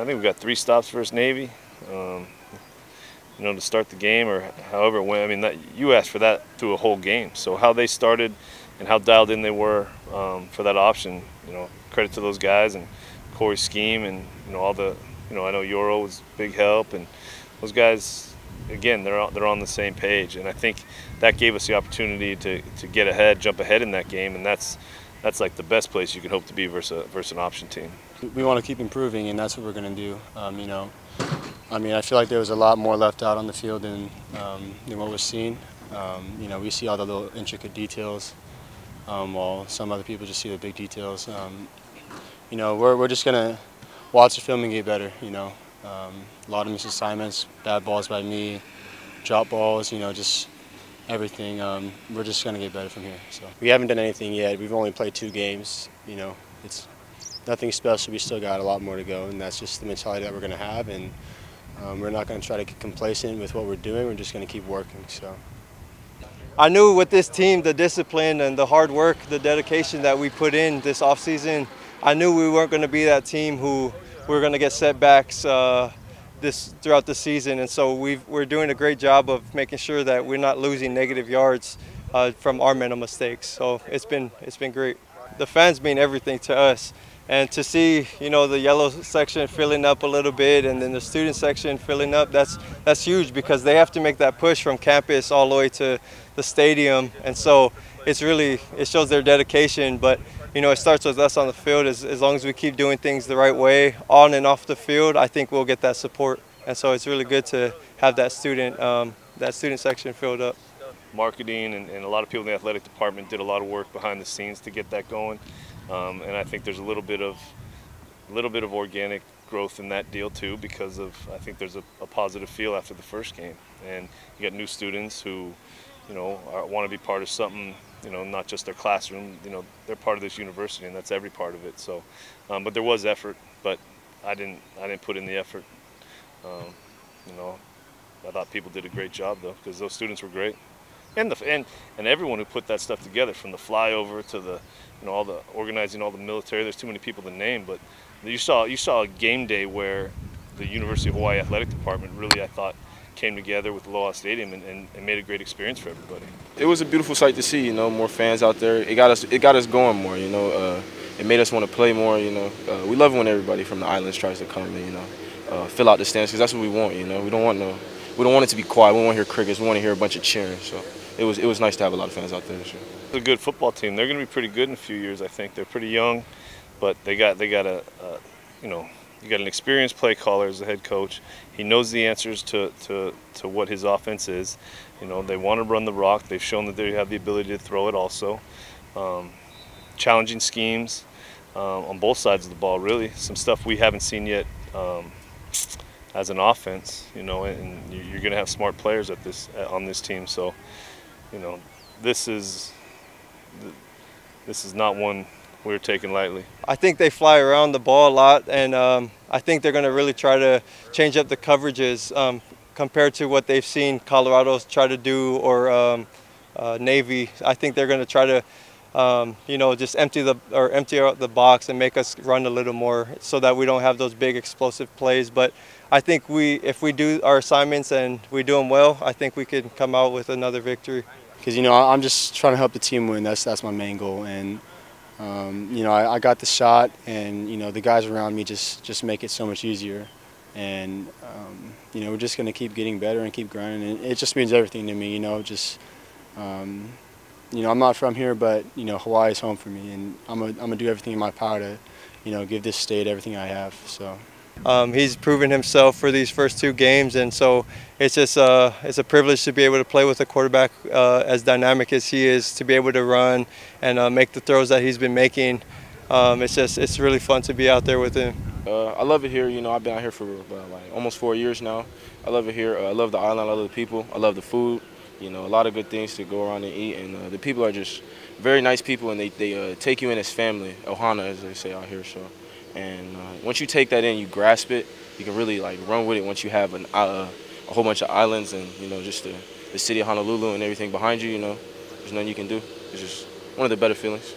I think we got three stops versus Navy. Um, you know, to start the game or however it went. I mean, that, you asked for that through a whole game. So how they started and how dialed in they were um, for that option, you know, credit to those guys and Corey's scheme and you know all the, you know, I know Yoro was big help and those guys. Again, they're they're on the same page, and I think that gave us the opportunity to, to get ahead, jump ahead in that game, and that's that's like the best place you can hope to be versus a, versus an option team. We want to keep improving, and that's what we're going to do. Um, you know, I mean, I feel like there was a lot more left out on the field than um, than what was seen. Um, you know, we see all the little intricate details, um, while some other people just see the big details. Um, you know, we're we're just gonna watch the film and get better. You know, um, a lot of missed assignments, bad balls by me, drop balls. You know, just everything. Um, we're just going to get better from here. So we haven't done anything yet. We've only played two games. You know, it's nothing special. We still got a lot more to go, and that's just the mentality that we're going to have. And um, we're not going to try to get complacent with what we're doing. We're just going to keep working. So. I knew with this team, the discipline and the hard work, the dedication that we put in this offseason, I knew we weren't going to be that team who we were going to get setbacks. Uh, this throughout the season, and so we are doing a great job of making sure that we're not losing negative yards uh, from our mental mistakes. So it's been it's been great. The fans mean everything to us, and to see you know the yellow section filling up a little bit, and then the student section filling up, that's that's huge because they have to make that push from campus all the way to the stadium, and so it's really it shows their dedication, but you know, it starts with us on the field. As, as long as we keep doing things the right way, on and off the field, I think we'll get that support. And so it's really good to have that student, um, that student section filled up. Marketing and, and, a lot of people in the athletic department did a lot of work behind the scenes to get that going. Um, and I think there's a little bit of, a little bit of organic growth in that deal too, because of I think there's a, a positive feel after the first game, and you got new students who, you know, are, want to be part of something you know, not just their classroom. You know, they're part of this university, and that's every part of it. So, um, but there was effort, but I didn't I didn't put in the effort. Um, you know, I thought people did a great job though, because those students were great, and the and and everyone who put that stuff together, from the flyover to the, you know, all the organizing all the military. There's too many people to name, but you saw you saw a game day where the University of Hawaii athletic department really, I thought came together with Aloha Stadium and, and, and, made a great experience for everybody. It was a beautiful sight to see, you know, more fans out there. It got us, it got us going more, you know. Uh, it made us want to play more, you know. Uh, we love when everybody from the islands tries to come and, you know, uh, fill out the stands because that's what we want, you know. We don't want no, we don't want it to be quiet. We want to hear crickets. We want to hear a bunch of cheering. So it was, it was nice to have a lot of fans out there this year. It's a good football team. They're going to be pretty good in a few years, I think. They're pretty young, but they got, they got a, a you know, you got an experienced play caller as the head coach. He knows the answers to, to, to what his offense is. You know, they want to run the rock. They've shown that they have the ability to throw it also. Um, challenging schemes um, on both sides of the ball, really. Some stuff we haven't seen yet um, as an offense, you know, and you're going to have smart players at this on this team. So, you know, this is this is not one we are taking lightly. I think they fly around the ball a lot, and um, I think they're going to really try to change up the coverages um, compared to what they've seen Colorado try to do or um, uh, Navy. I think they're going to try to, um, you know, just empty the or empty out the box and make us run a little more so that we don't have those big explosive plays. But I think we, if we do our assignments and we do them well, I think we can come out with another victory. Because you know, I'm just trying to help the team win. That's that's my main goal, and um, you know, I, I, got the shot, and you know, the guys around me just just make it so much easier. And um, you know, we're just gonna keep getting better and keep grinding. And it just means everything to me. You know, just um, you know, I'm not from here, but you know, Hawaii is home for me, and I'm gonna, I'm gonna do everything in my power to, you know, give this state everything I have. So. Um, he's proven himself for these first two games, and so it's just uh, it's a privilege to be able to play with a quarterback uh, as dynamic as he is, to be able to run and uh, make the throws that he's been making. Um, it's just it's really fun to be out there with him. Uh, I love it here. You know, I've been out here for like almost four years now. I love it here. Uh, I love the island. I love the people. I love the food. You know, a lot of good things to go around and eat, and uh, the people are just very nice people, and they they take you in as family, ohana as they say out here. So. And uh, once you take that in, you grasp it, you can really like run with it once you have an, uh, a whole bunch of islands and, you know, just the, the city of Honolulu and everything behind you, you know, there's nothing you can do. It's just one of the better feelings.